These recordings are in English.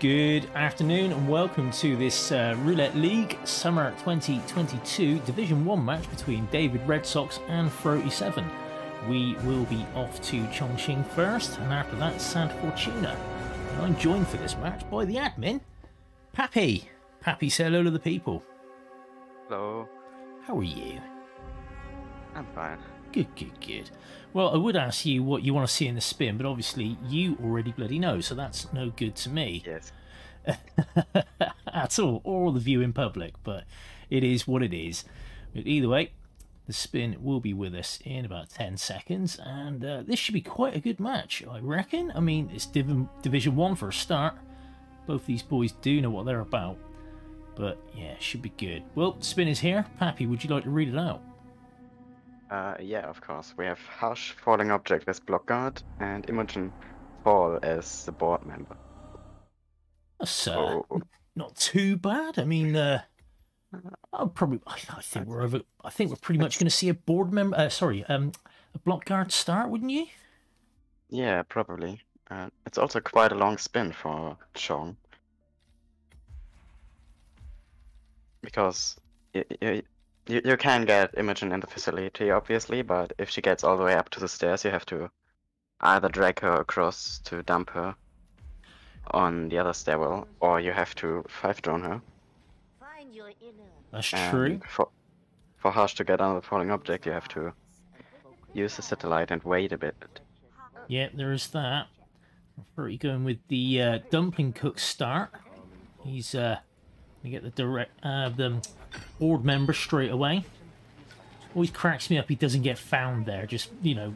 Good afternoon and welcome to this uh, Roulette League Summer 2022 Division 1 match between David Redsox and Frote7. We will be off to Chongqing first and after that Santa Fortuna. And I'm joined for this match by the admin, Pappy. Pappy, say hello to the people. Hello. How are you? I'm fine. Good, good, good. Well, I would ask you what you want to see in the spin, but obviously you already bloody know, so that's no good to me. Yes. At all, or the view in public, but it is what it is. But either way, the spin will be with us in about 10 seconds, and uh, this should be quite a good match, I reckon. I mean, it's Div- Division 1 for a start. Both these boys do know what they're about, but yeah, it should be good. Well, spin is here. Pappy, would you like to read it out? Uh, yeah, of course. We have Hush, Falling Object as block guard, and Imogen Fall as the board member. That's uh, Oh. not too bad. I mean, uh, I'll probably. I, I think we're over. I think we're pretty much going to see a board member. Uh, sorry, um, a block guard start, wouldn't you? Yeah, probably. Uh, it's also quite a long spin for Chong. Because you, you, you can get Imogen in the facility, obviously, but if she gets all the way up to the stairs, you have to either drag her across to dump her on the other stairwell, or you have to five drone her. Find your inner. That's And true. For, for Harsh to get on the falling object, you have to use the satellite and wait a bit. Yeah, there is that. Pretty going with the uh, dumpling cook start. He's uh, gonna get the direct uh, the board member straight away. Always cracks me up. He doesn't get found there. Just you know,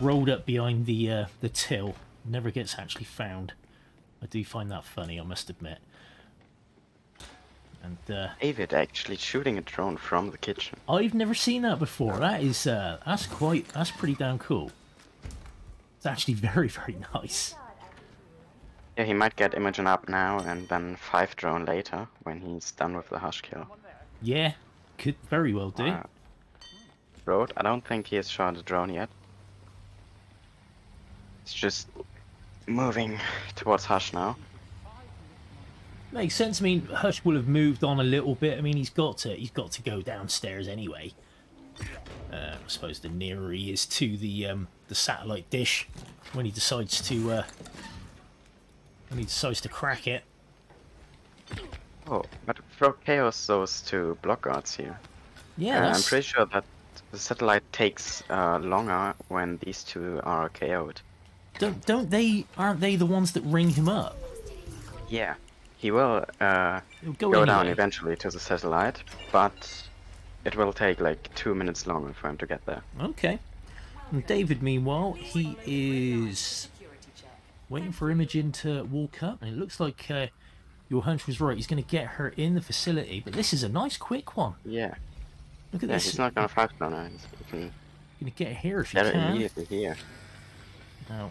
rolled up behind the uh, the till. Never gets actually found. I do find that funny. I must admit. And uh, David actually shooting a drone from the kitchen. I've never seen that before. That is uh, that's quite that's pretty damn cool. It's actually very very nice. Yeah, he might get Imogen up now and then five drone later when he's done with the Hush kill. Yeah, could very well do. Uh, Road, I don't think he has shot a drone yet. It's just moving towards Hush now. Makes sense. I mean, Hush will have moved on a little bit. I mean, he's got to he's got to go downstairs anyway. Uh, I suppose the nearer he is to the um, the satellite dish when he decides to uh, when he decides to crack it. Oh, but throw chaos those two block guards here. Yeah, Uh, I'm pretty sure that the satellite takes uh, longer when these two are KO'd. don't don't they aren't they the ones that ring him up? Yeah, he will uh, go, go down eventually to the satellite, but it will take like two minutes longer for him to get there. Okay. And David, meanwhile, he is waiting for Imogen to walk up, and it looks like uh, your hunch was right. He's going to get her in the facility, but this is a nice quick one. Yeah, Look at yeah, this. he's not gonna fight on her. He's- can going to get her here if you get it can. immediately here. Now,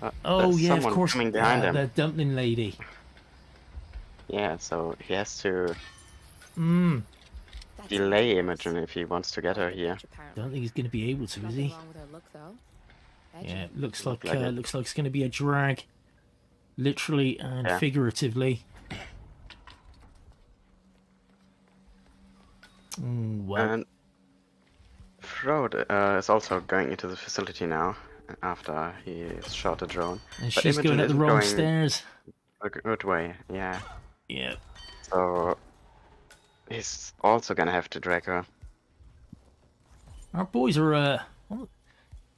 Uh, oh there's yeah, of course. coming behind uh, him. the dumpling lady. Yeah, so he has to Hmm. delay Imogen if he wants to get her here. Don't think he's going to be able to, is he? Wrong with her look. Yeah, it looks like, like uh, it. looks like it's going to be a drag, literally and Yeah. figuratively. Mm, well, And Frode uh, is also going into the facility now after he shot a drone. and but she's Imogen going up the wrong stairs. A good way, yeah. Yeah. So he's also gonna have to drag her. Our boys are uh,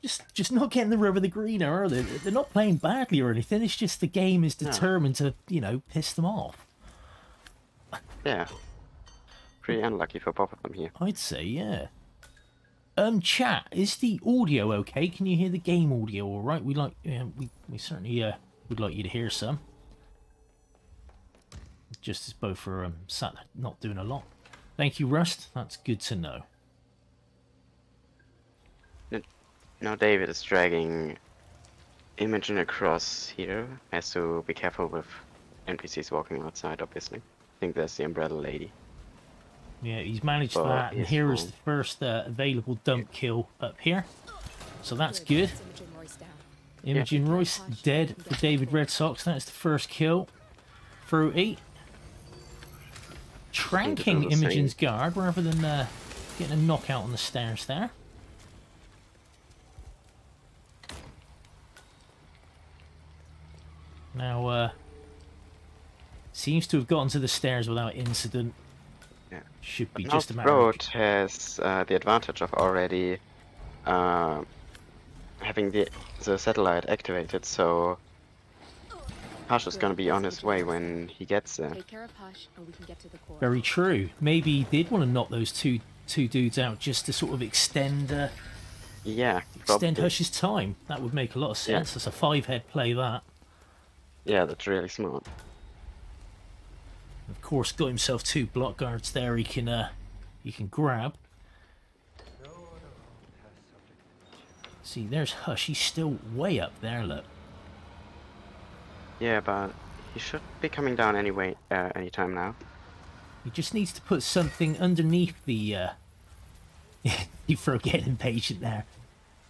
just just not getting the rubber the greener, are they? They're not playing badly or anything. It's just the game is No. determined to, you know, piss them off. Yeah. Pretty unlucky for both of them here. I'd say, yeah. Um, chat, is the audio okay? Can you hear the game audio all right? We like, yeah, we we certainly uh would like you to hear some. Just as both are um, sat not doing a lot. Thank you, Rust. That's good to know. Now David is dragging Imogen across here. Has to be careful with NPCs walking outside, obviously. I think there's the umbrella lady. Yeah, he's managed But that, and he's here is fine. the first uh, available dump kill up here. So that's good. Imogen Royce Royce dead for David Redsox. That's the first kill. Fruity. Tranking the same. Imogen's guard rather than uh, getting a knockout on the stairs there. Now, uh, seems to have gotten to the stairs without incident. Yeah. Should be Now just a matter of... Throat has uh, the advantage of already uh, having the the satellite activated, so Hush is gonna be on his way when he gets there. Take care of Hush, and we can get to the core. Very true. Maybe he did want to knock those two two dudes out just to sort of extend uh, Yeah, extend probably. Hush's time. That would make a lot of Yeah. sense. That's a five head play. That. Yeah, that's really smart. Of course, got himself two block guards there. He can uh, he can grab. See, there's Hush. He's still way up there. Look. Yeah, but he should be coming down anyway, uh, anytime now. He just needs to put something underneath the. Uh... you throw getting impatient there.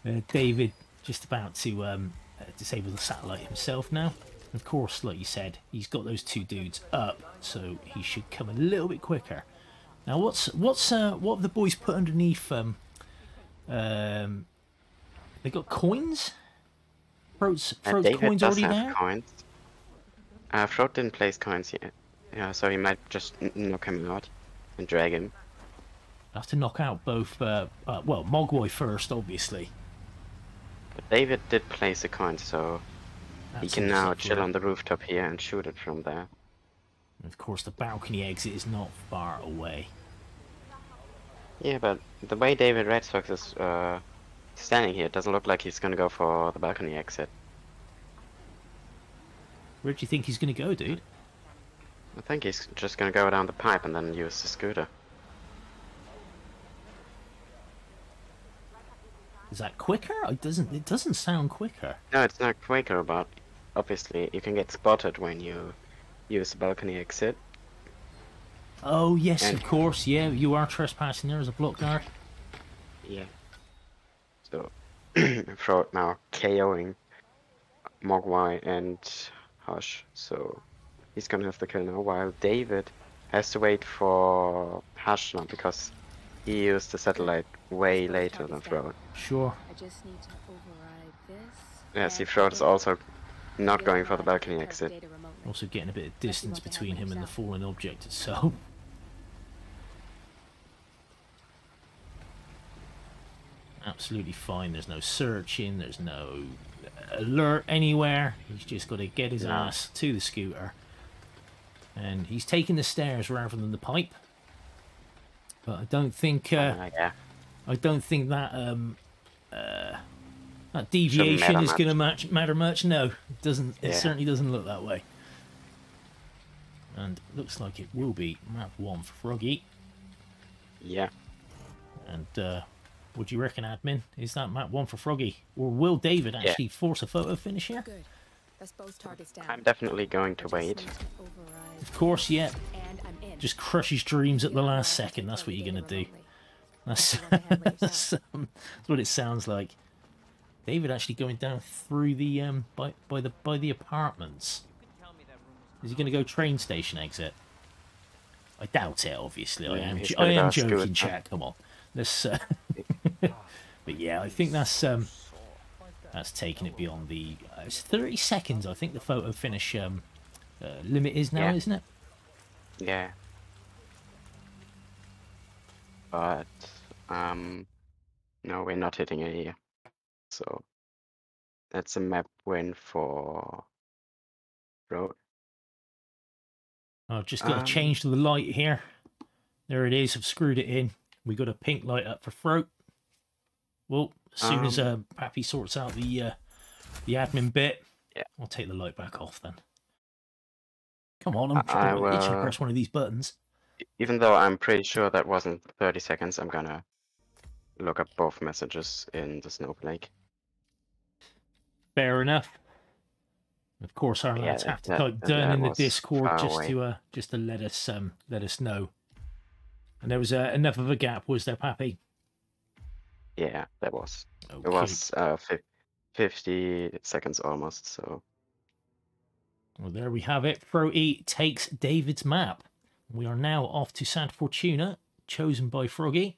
Uh, David just about to um, uh, disable the satellite himself now. Of course, like you said, he's got those two dudes up, so he should come a little bit quicker. Now, what's what's uh, what have the boys put underneath? Um, um, they got coins. Throat's, Uh, Throat's David coins already have there. coins. Uh, Throat didn't place coins yet. Yeah, so he might just knock him out and drag him. I have to knock out both. Uh, uh, well, Mogwai first, obviously. But David did place a coin, so he can now chill on the rooftop here and shoot it from there. And Of course, the balcony exit is not far away. Yeah, but the way David Redsox is uh, standing here, it doesn't look like he's gonna go for the balcony exit. Where do you think he's going to go, dude? I think he's just gonna go down the pipe and then use the scooter. Is that quicker? It doesn't. It doesn't sound quicker. No, it's not quicker, but obviously you can get spotted when you use the balcony exit. Oh yes, And- of course. Yeah, you are trespassing there as a block guard. Yeah. So, Throat now KOing Mogwai and Hush, so he's gonna have the kill now, while David has to wait for Hush now because he used the satellite way later than Throat. Sure. I just need to override this. Yeah, see, and Throat is also not going for the override balcony exit. Also getting a bit of distance what they have between him and the themselves. fallen object itself. Absolutely fine. There's no searching. There's no alert anywhere. He's just got to get his No. ass to the scooter. And he's taking the stairs rather than the pipe. But I don't think. Uh, yeah, I don't think that um, uh, that deviation is going to match matter much. No, it doesn't. It Yeah. certainly doesn't look that way. And looks like it will be map one for Froggy. yeah. And uh, what do you reckon, admin? Is that map one for Froggy, or will David Yeah. actually force a photo finish here? Good. That's both targets down. I'm definitely going to wait. need to override Of course, yeah. And I'm in. Just crush his dreams at the last second. That's what you're gonna do. That's, what they have later that's, um, that's what it sounds like. David actually going down through the um by by the by the apartments. Is he going to go train station exit? I doubt it. Obviously, I am. he's jo- gonna I am joking, chat. Come on, let's. Uh... but yeah, I think that's um that's taking it beyond the. Uh, it's thirty seconds. I think the photo finish um uh, limit is now, Yeah. isn't it? Yeah. But um no, we're not hitting it here. So that's a map win for Road. I've just got to Um, change to the light here. There it is. I've screwed it in. We got a pink light up for throat. Well, as soon as uh, Um, Pappy sorts out the uh, the admin bit, Yeah. I'll take the light back off then. Come on, I'm I- trying I to will- press one of these buttons. E- Even though I'm pretty sure that wasn't 30 seconds, I'm gonna look up both messages in the Snowflake. Fair enough. Of course, our Yeah, lads have to that- type that in the Discord just away. to uh, just to let us um let us know. And there was uh, enough of a gap, was there, Pappy? Yeah, that was. Okay. It was uh, fif- 50 seconds almost, so Well, there we have it. Froti takes David's map. We are now off to Santa Fortuna, chosen by Froggy.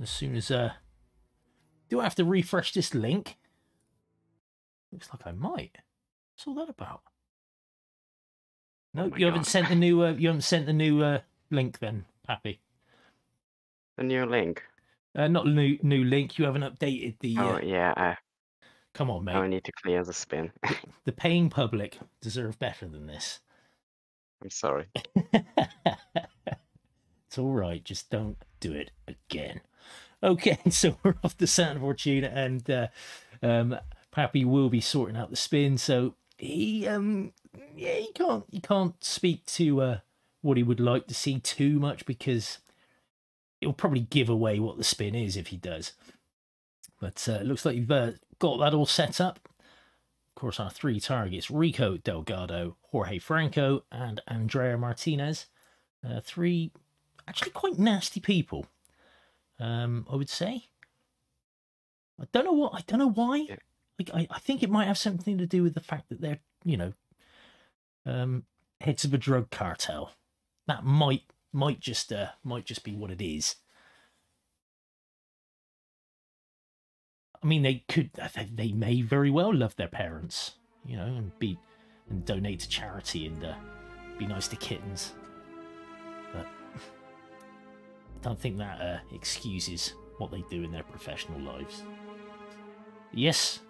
As soon as uh, do I have to refresh this link? Looks like I might. What's all that about? No, Oh you haven't sent the new. Uh, you haven't sent the new uh, link then, Pappy. The new link. Uh, not new new link. You haven't updated the. Uh, Oh yeah, I, come on, mate. I need to clear the spin. The paying public deserve better than this. I'm sorry. it's all right. Just don't do it again. Okay, so we're off to Santa Fortuna, and uh, um, Pappy will be sorting out the spin. So he, um, yeah, he can't, he can't speak to uh, what he would like to see too much because it'll probably give away what the spin is if he does. But uh, it looks like you've uh, got that all set up. Of course, our three targets Rico Delgado, Jorge Franco, and Andrea Martinez. Uh, three actually quite nasty people, um, I would say. I don't know what, I don't know why. Like, I, I think it might have something to do with the fact that they're, you know, um, heads of a drug cartel. That might might just uh, might just be what it is. I mean, they could, they, may very well love their parents, you know, and be and donate to charity and uh, be nice to kittens. But I don't think that uh, excuses what they do in their professional lives. Yes,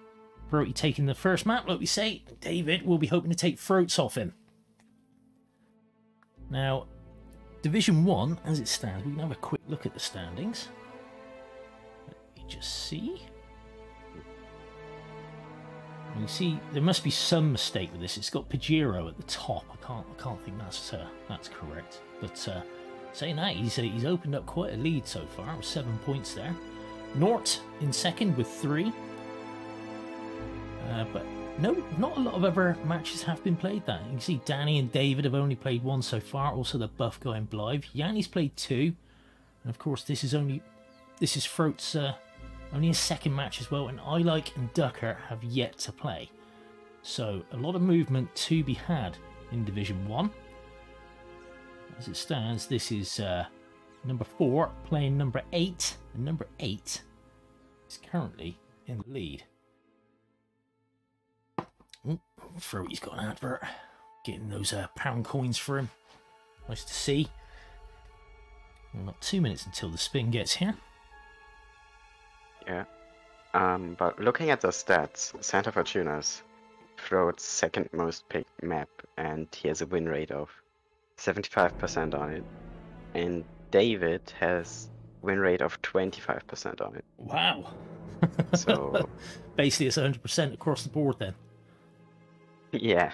Brody taking the first map, like we say. David will be hoping to take throats off him. Now, Division 1, as it stands, we can have a quick look at the standings. Let me just see. You see, there must be some mistake with this. It's got Pajero at the top. I can't, I can't think that's uh, that's correct. But uh, saying that, he's uh, he's opened up quite a lead so far with seven points there. Nort in second with three. Uh, but no, not a lot of other matches have been played. That you can see, Danny and David have only played one so far. Also, the buff guy and Blythe. Yanni's played two, and of course, this is only this is Throat's uh, only a second match as well. And I like and Ducker have yet to play, so a lot of movement to be had in Division One. As it stands, this is uh, number four playing number eight, and number eight is currently in the lead. Oh, Throaty's got an advert. Getting those uh, pound coins for him. Nice to see. Not two minutes until the spin gets here. Yeah. Um, but looking at the stats, Santa Fortuna's Throat's second most picked map, and he has a win rate of 75% on it. And David has win rate of 25% on it. Wow. So Basically, it's 100% across the board then. yeah,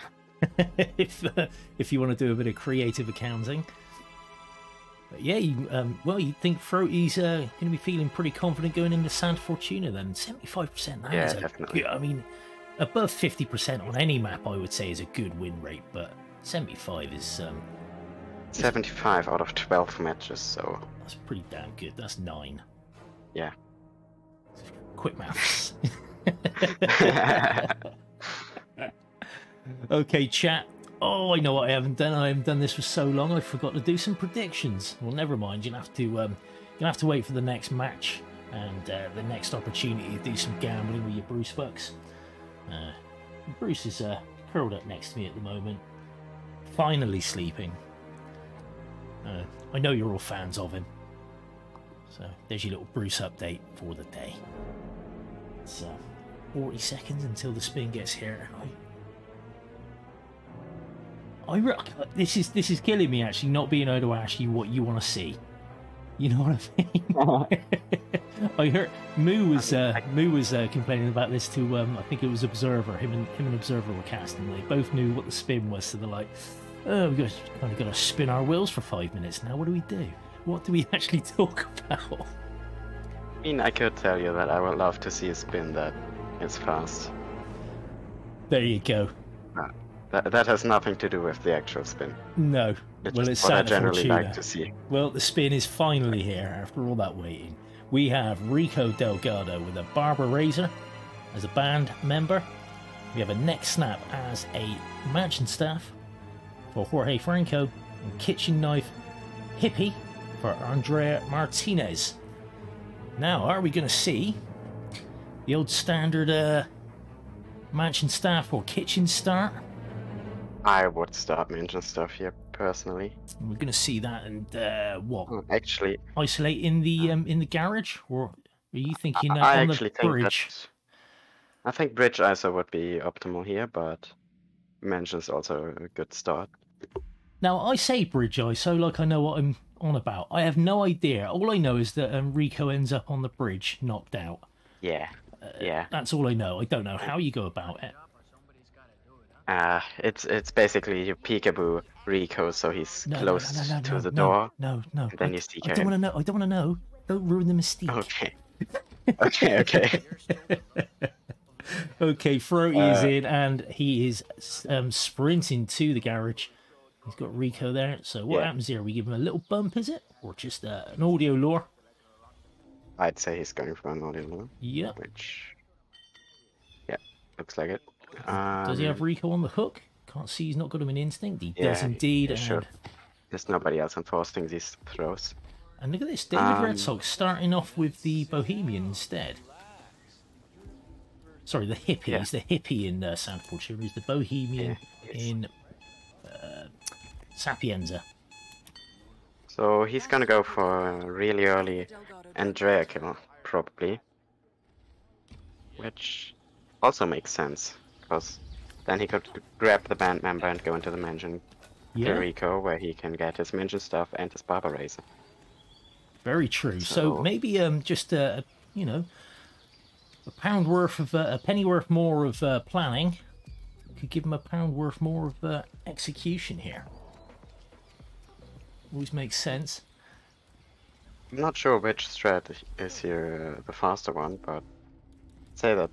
if uh, if you want to do a bit of creative accounting. But yeah, you, um, well, you'd think Throaty's uh, going to be feeling pretty confident going into Santa Fortuna then? 75%, that Yeah, is a definitely. good- I mean, above 50% on any map, I would say, is a good win rate, but 75 is um, 75 out of 12 matches. So that's pretty damn good. That's nine. yeah. Quick maths. okay, chat. Oh, I know what I haven't done. I haven't done this for so long. I forgot to do some predictions. Well, never mind. You'll have to um, you'll have to wait for the next match and uh, the next opportunity to do some gambling with your Bruce Bucks. Uh, Bruce is uh, curled up next to me at the moment, finally sleeping. Uh, I know you're all fans of him. So there's your little Bruce update for the day. Uh, 40 seconds until the spin gets here. I, I this is this is killing me actually not being able to ask you what you want to see. You know what I mean? I heard Moo was uh, Moo was uh, complaining about this to um, I think it was Observer. Him and him and Observer were casting. They both knew what the spin was, so they're like, "Oh, we've got kind of got to spin our wheels for five minutes now. What do we do? What do we actually talk about?" I mean, I could tell you that I would love to see a spin that is fast. There you go. That, that has nothing to do with the actual spin. No. It's well, it's what I generally Fortuna. like to see. Well, the spin is finally here after all that waiting. We have Rico Delgado with a Barber Razor as a band member, We have a neck snap as a mansion staff for Jorge Franco, and kitchen knife hippie for Andrea Martinez. Now, are we going to see the old standard uh, mansion staff or kitchen start? I would start mention stuff here personally. We're going to see that and uh, what? Oh, Actually, Isolate in the um, in the garage, or are you thinking uh, I on actually the think bridge? that I think bridge ISO would be optimal here, but mention's also a good start. Now, I say bridge ISO like I know what I'm on about. I have no idea. All I know is that um, Rico ends up on the bridge, knocked out. Yeah, yeah. That's all I know. I don't know how you go about it. Uh, it's it's basically you peekaboo Rico, so he's No, no, close no, no, to no, the no, door. No, no. and then I, you I don't want to know. I don't want to know. Don't ruin the mystique. Okay. okay, okay. Okay, Throaty is Uh, in and he is um, sprinting to the garage. He's got Rico there. So what Yeah. happens here? We give him a little bump, is it? Or just uh, an audio lure? I'd say he's going for an audio lure, Yeah. which, yeah, looks like it. Does he have Um, Rico on the hook? Can't see he's not got him in instinct. He does indeed. yeah, sure. There's nobody else enforcing these throws. and look at this. David Um, Redsox starting off with the Bohemian instead. Sorry, the hippie. Yeah. He's the hippie in uh, San Fortuna. He's the Bohemian Yeah, in uh, Sapienza. So he's gonna go for a really early Andrea kill, probably. Which also makes sense, because then he could grab the band member and go into the mansion Yeah, Rico, where he can get his mansion stuff and his barber razor. very true. So, So- maybe um, just a, you know, a pound worth of uh, a penny worth more of uh, planning could give him a pound worth more of uh, execution here. Always makes sense. I'm not sure which strat is here uh, the faster one, but say that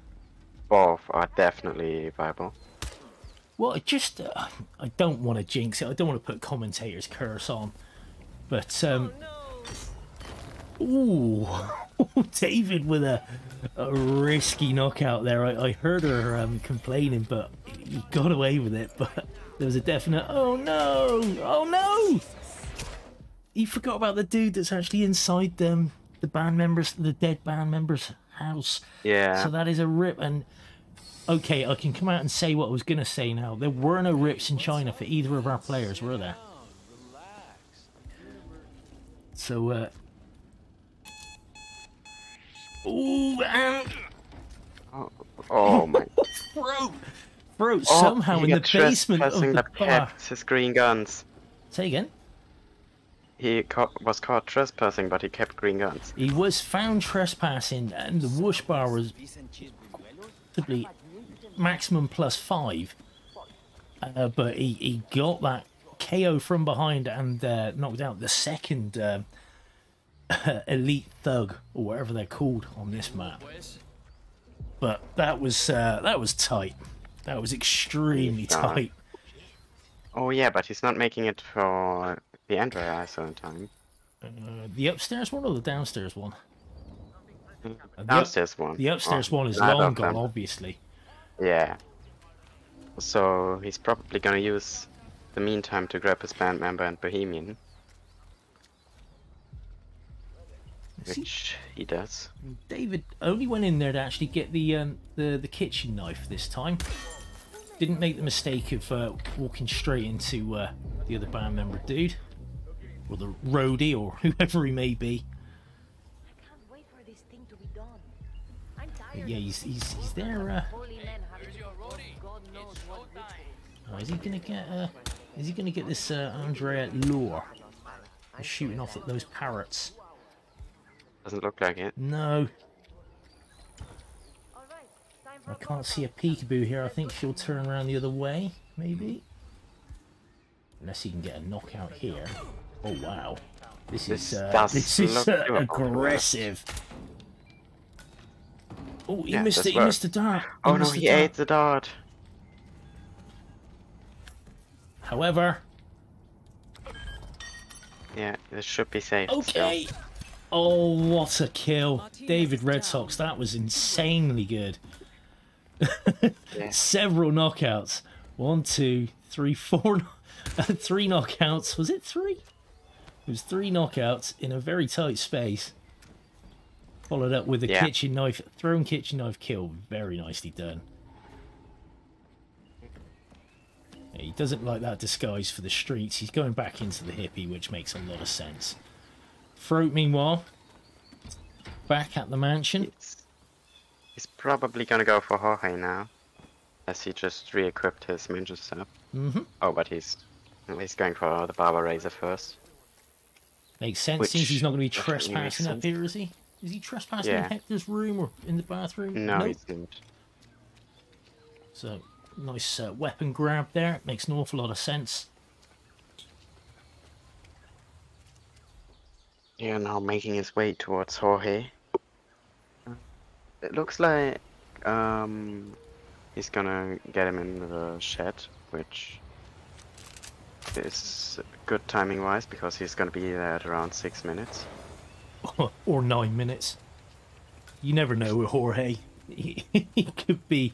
both are definitely viable. Well, I just uh, I don't want to jinx it. I don't want to put commentator's curse on, but um, ooh, David with a, a risky knockout there. I, I heard her um, complaining, but he got away with it. But there was a definite oh no, oh no. He forgot about the dude that's actually inside them, the band members, the dead band members' house. Yeah. So that is a rip. And okay, I can come out and say what I was going to say now. There were no rips in China for either of our players, were there? So, uh. Ooh, and Oh my. throat! Throat Oh, somehow in the basement of the bar. his green guns. Say again? He caught, was caught trespassing, but he kept green guns. He was found trespassing, and the whoosh bar was possibly maximum plus five. Uh, but he, he got that KO from behind and uh, knocked out the second uh, elite thug or whatever they're called on this map. But that was uh, that was tight. That was extremely tight. Oh yeah, but he's not making it for the Andrea ISO in time. Uh, the upstairs one or the downstairs one? Uh, the Downstairs one. The upstairs Oh, one is long gone, obviously. Yeah. So he's probably gonna use the meantime to grab his band member and Bohemian, which he does. David only went in there to actually get the um, the the kitchen knife this time. Didn't make the mistake of uh, walking straight into uh, the other band member dude, or the roadie, or whoever he may be. Can't wait for this thing to be done. I'm tired. Yeah, he's he's, he's there. Uh, Holy God knows what oh, is he gonna get? Uh, is he gonna get this uh, Andrea lure? He's shooting off at those parrots. Doesn't look like it. No, All right, time for I can't see a peekaboo here. I think she'll turn around the other way, maybe. Unless he can get a knockout here. Oh wow, this, This is uh, this is uh, aggressive. Oh, he Yeah, missed it. He missed the dart. Oh no, he dart. ate the dart. However, Yeah, this should be safe. still. okay. Oh, what a kill, David Redsox. That was insanely good. Yeah. Several knockouts. One, two, three, four. three knockouts. Was it three? It was three knockouts in a very tight space. Followed up with a Yeah. kitchen knife, thrown kitchen knife kill. Very nicely done. Yeah, He doesn't like that disguise for the streets. He's going back into the hippie, which makes a lot of sense. Throat, meanwhile, back at the mansion. He's, he's probably gonna go for Jorge now, as he just re-equipped his ninja stuff. hmm Oh, but he's he's going for the barber razor first. Makes sense. Which Seems he's not going to be trespassing up here, is he? Is he trespassing in Hector's room or in the bathroom? No, Nope. he's not. So, nice uh, weapon grab there. Makes an awful lot of sense. Yeah, now making his way towards Jorge. It looks like um he's gonna get him in the shed, which is good timing wise because he's gonna be there at around six minutes. or nine minutes. You never know with Jorge. He, he could be.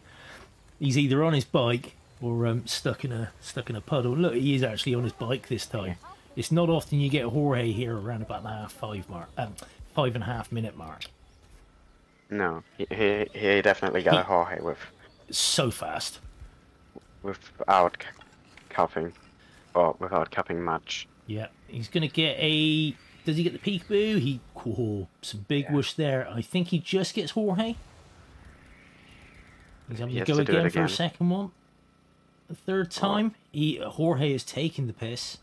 He's either on his bike or um, stuck in a stuck in a puddle. Look, he is actually on his bike this time. It's not often you get Jorge here around about the half five mark, um, five and a half minute mark. No, he he, he definitely got a Jorge with So fast. without c- Oh, without capping much. Yeah, he's gonna get a. Does he get the peekaboo? He oh, some big Yeah. whoosh there. I think he just gets Jorge. He's having He to go to it again for a second one. A third oh. time, he Jorge is taking the piss,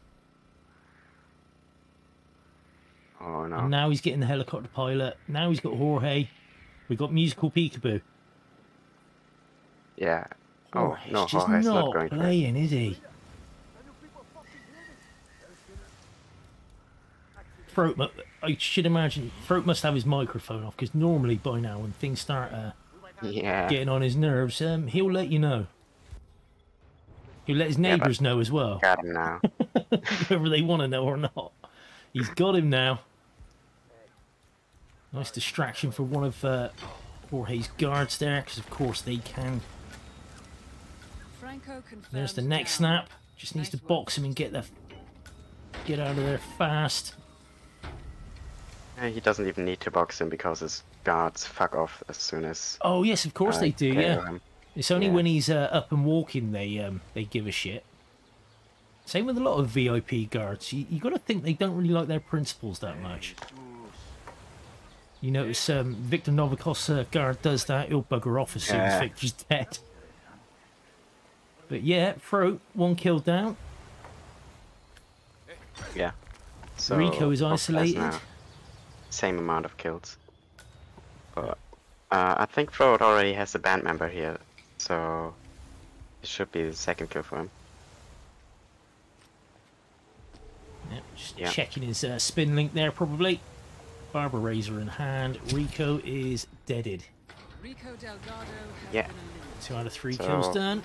Oh no! and now he's getting the helicopter pilot. Now he's got Jorge. We got musical peekaboo. Yeah. Oh no, just Jorge's not, not going playing, is he? Throat, mu- I should imagine Throat must have his microphone off because normally by now when things start uh, Yeah. getting on his nerves, um, he'll let you know. He'll let his Yeah, neighbours know as well, Got him now. whether they want to know or not. He's got him now. Nice distraction for one of uh, Jorge's guards there, because of course they can. Franco There's the confirmed neck snap. Just needs to Nice work. box him and get the get out of there fast. Yeah, he doesn't even need to box him because his guards fuck off as soon as. Oh yes, of course uh, they do. Yeah, him. it's only yeah. when he's uh, up and walking they um they give a shit. Same with a lot of VIP guards. You, you got to think they don't really like their principals that much. You notice um, Victor Novikov's uh, guard does that. He'll bugger off as soon as Yeah. Victor's dead. But yeah, throat one kill down. Yeah. So Rico is isolated. Now Same amount of kills. But uh, I think Frode already has a band member here, so it should be the second kill for him. Yep, just Yeah. checking his uh, spin link there, probably. Barber razor in hand. Rico is deaded. Rico Delgado has Yeah. Two out of three So- kills done.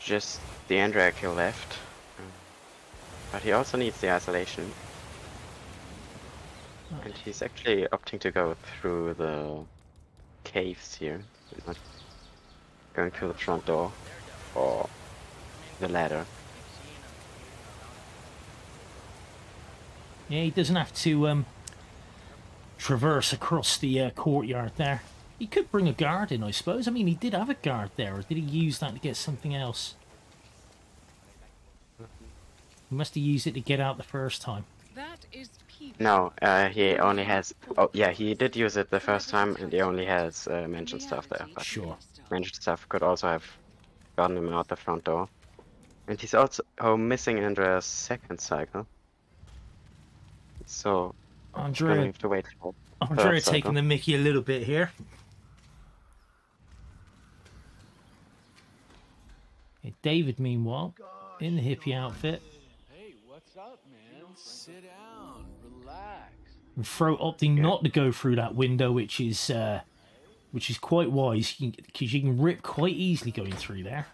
Just the Andrea kill left. Um, But he also needs the isolation. And he's actually opting to go through the caves here. He's not going through the front door or the ladder. Yeah, he doesn't have to um, traverse across the uh, courtyard there. He could bring a guard in, I suppose. I mean, he did have a guard there, or did he use that to get something else? He must have used it to get out the first time. That is people. No, uh, he only has. Oh, yeah, he did use it the first time, and he only has uh, mentioned stuff there. But Sure. mentioned stuff could also have gotten him out the front door. And he's also oh, missing Andrea's second cycle. So gonna Andrea, have to wait for. Andrea third taking cycle. the mickey a little bit here. Yeah, David, meanwhile, in the hippie outfit, Hey, what's up, man? Sit down, relax. And Throat opting not to go through that window, which is uh, which is quite wise because you can rip quite easily going through there.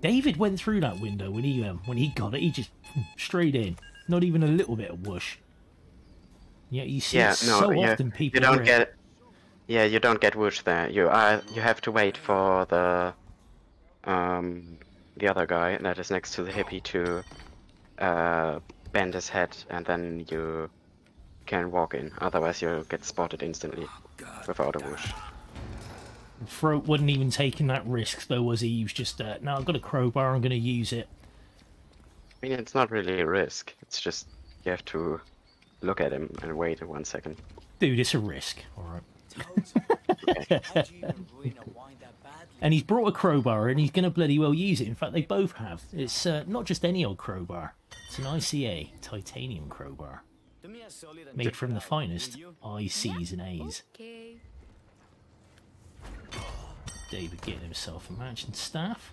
David went through that window when he um, when he got it. He just straight in, not even a little bit of whoosh. Yeah, you see Yeah, no, so often. People you don't are- get Yeah, you don't get whoosh there. You uh, you have to wait for the um the other guy that is next to the hippie to uh bend his head, and then you can walk in. Otherwise, you'll get spotted instantly without a whoosh. Throat wasn't even taking that risk, though, was he? He was just, uh, no, I've got a crowbar, I'm going to use it. I mean, it's not really a risk. It's just you have to look at him and wait one second. Dude, it's a risk. All right. How'd you even ruin a wine that badly? And he's brought a crowbar, and he's going to bloody well use it. In fact, they both have. It's uh, not just any old crowbar. It's an ICA titanium crowbar, Do me a solid and made from the finest will you? ICs and A's. Okay. David getting himself a matching staff.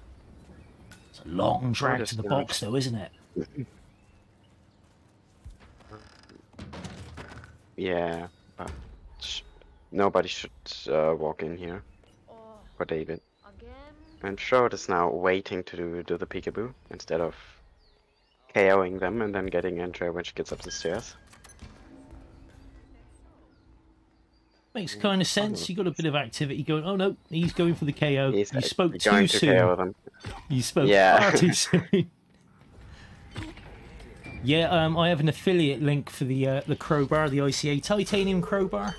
It's a long drag to the box, though, isn't it? Yeah, but nobody should uh, walk in here for David. again? And Shroud is now waiting to do, do the peekaboo instead of KOing them and then getting Andrea when she gets up the stairs. Makes kind of sense. You got a bit of activity going. Oh no, he's going for the KO. He's you spoke going too to KO soon. them. You spoke Yeah. far too soon. yeah, um, I have an affiliate link for the uh, the crowbar, the ICA titanium crowbar,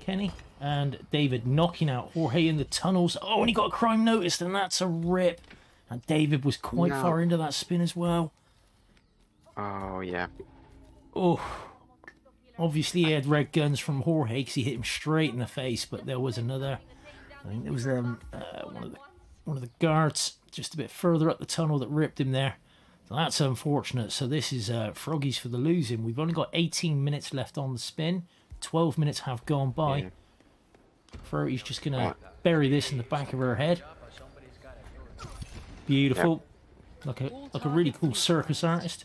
Kenny and David knocking out Jorge in the tunnels. Oh, and he got a crime noticed, and that's a rip. And David was quite No. far into that spin as well. Oh yeah. Oh, obviously he had red guns from Jorge because he hit him straight in the face. But there was another. I think there was um uh, one of the one of the guards just a bit further up the tunnel that ripped him there. So that's unfortunate. So this is uh, Froggies for the losing. We've only got 18 minutes left on the spin. 12 minutes have gone by. Yeah. Throaty's just gonna bury this in the back of her head. Beautiful. Like a like a really cool circus artist.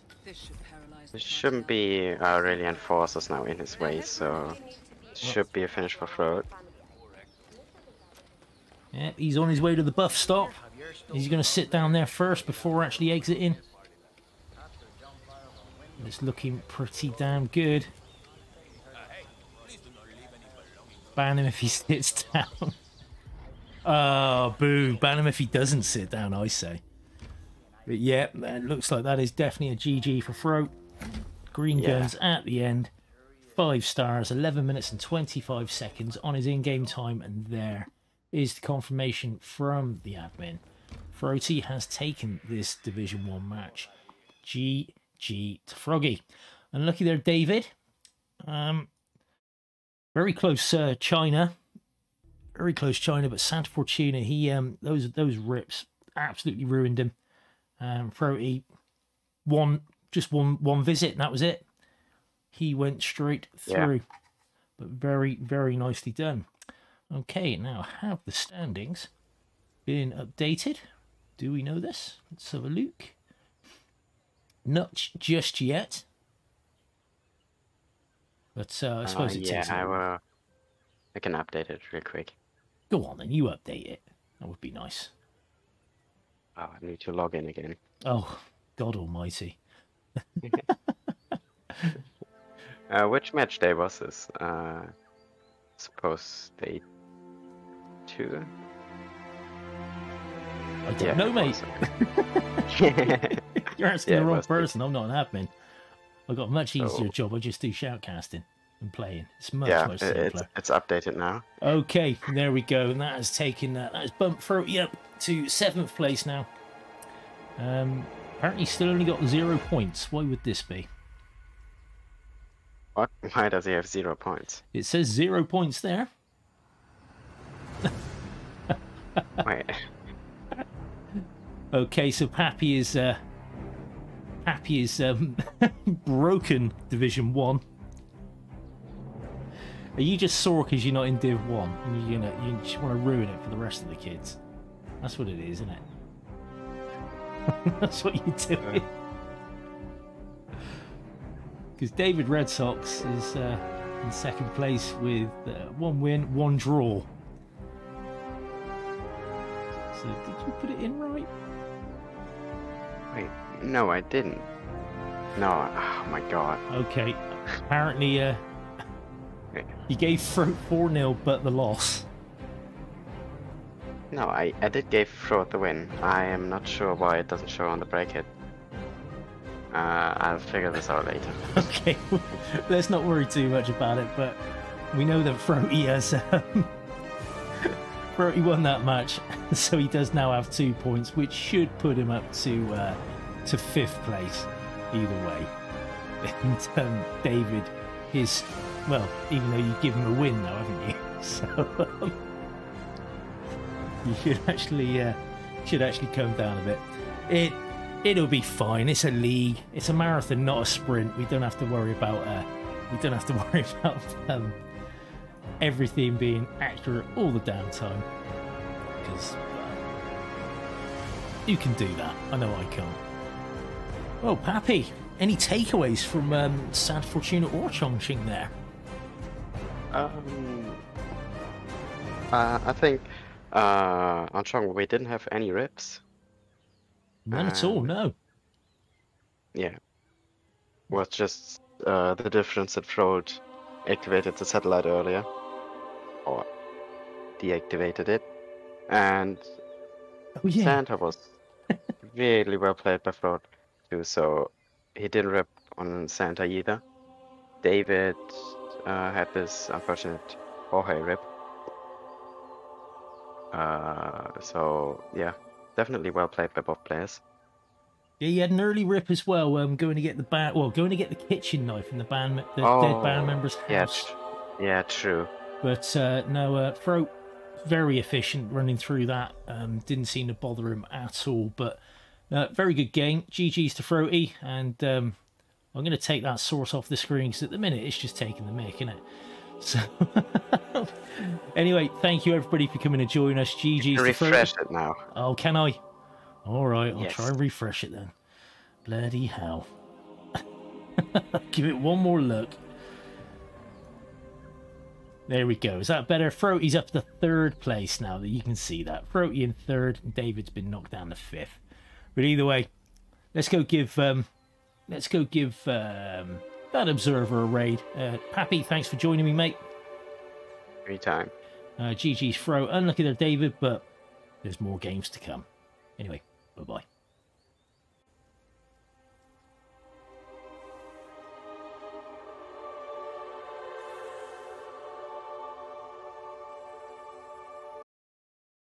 This should paralyze There the shouldn't be uh, really enforcers now in his way, so it should be a finish for Throat. Yeah, he's on his way to the buff stop. He's going to sit down there first before actually exiting. It's looking pretty damn good. Ban him if he sits down. Oh, boo. Ban him if he doesn't sit down, I say. But yeah, it looks like that is definitely a GG for Throat. Green Yeah. guns at the end. Five stars, 11 minutes and 25 seconds on his in game time, and there is the confirmation from the admin. Throaty has taken this Division 1 match. GG to Froggy. Unlucky there, David. Um, very close uh, China. Very close China, but Santa Fortuna, he um those those rips absolutely ruined him. Um Throaty one just one one visit, and that was it. He went straight Yeah. through. But very, very nicely done. Okay, now have the standings been updated? Do we know this? Let's have a look. Not just yet. But uh, I Uh, suppose it yeah, takes a I will. I can update it real quick. Go on then, you update it. That would be nice. Oh, I need to log in again. Oh, God almighty. Uh, which match day was this? Uh, suppose day two. I don't Yeah, know, mate. You're asking Yeah, the wrong person. I'm not an admin. I've got a much easier Oh. job. I just do shoutcasting and playing. It's much, yeah, much simpler. it's it's updated now. Okay, there we go. And that has taken uh, that has bumped Throaty up to seventh place now. Um, apparently, still only got zero points. Why would this be? What? Why does he have zero points? It says zero points there. Wait, Okay, so Pappy is uh, Pappy is um, broken Division One. Are you just sore because you're not in Div One and you know you just want to ruin it for the rest of the kids? That's what it is, isn't it? That's what you're doing. Because David Redsox is uh, in second place with uh, one win, one draw. So did you put it in right? wait, no, I didn't. No, oh my god. Okay. Apparently, uh. You gave Throat 4 0, but the loss. No, I, I did give Froth the win. I am not sure why it doesn't show on the bracket. Uh, I'll figure this out later. Okay, let's not worry too much about it, but we know that Throaty has. Um, won that match, so he does now have two points, which should put him up to uh, to fifth place either way. And um, David is, well, even though you give him a win now, haven't you? So um, you should actually uh, should actually come down a bit. It it'll be fine. It's a league. It's a marathon, not a sprint. We don't have to worry about uh, we don't have to worry about um, everything being accurate all the damn time. Because you can do that. I know I can't. Oh, Pappy, any takeaways from um, Fortuna or Chongqing there? Um, uh, I think uh, on Chong we didn't have any rips. None at all. No. Yeah. Was just uh, the difference that Frode activated the satellite earlier. Or deactivated it. And Oh yeah. Santa was really well played by Frode too, so he didn't rip on Santa either. David uh, had this unfortunate Jorge rip. Uh, so yeah, definitely well played by both players. Yeah, he had an early rip as well. Um, going to get the band, well, going to get the kitchen knife in the band, the dead band Oh, member's house. Yeah, yeah, true. But uh, no, uh, Frote very efficient running through that. Um, didn't seem to bother him at all. But uh, very good game. GG's to Throaty, and um, I'm going to take that source off the screen because at the minute it's just taking the mic, isn't it? So anyway, thank you everybody for coming to join us. GG's to Refresh it now. Oh, can I? All right, I'll Yes. try and refresh it then. Bloody hell. Give it one more look. There we go. Is that better? Throaty's up to third place now that you can see that. Throaty in third, and David's been knocked down to fifth. But either way, let's go give um let's go give um that observer a raid. Uh Pappy, thanks for joining me, mate. Anytime. Uh GG's throw. Unlucky there, David, but there's more games to come. Anyway, bye bye.